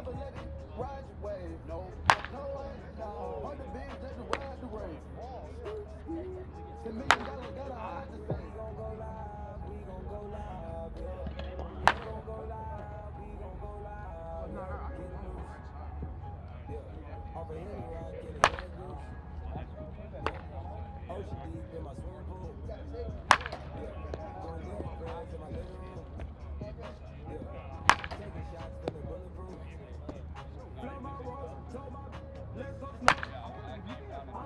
never let it ride your wave. No, no way. On the beach, let the ride the wave. Ten million dollars, hide the thing. We gon' go live, we gon' go live, yeah. We gon' go live, we gon' go live, yeah. Get a a loose. Oh, Ocean deep in my swimming pool. Ja, aber er geht ja nicht.